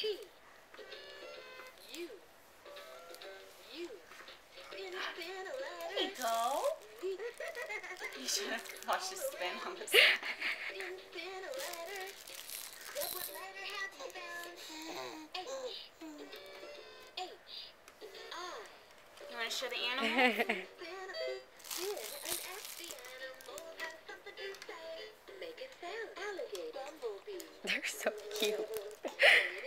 P U U spin spin a ladder. There go. you should have watched a spin on this. spin spin a ladder. Step what ladder have you found? H H I. You want to show the animal? They're so cute.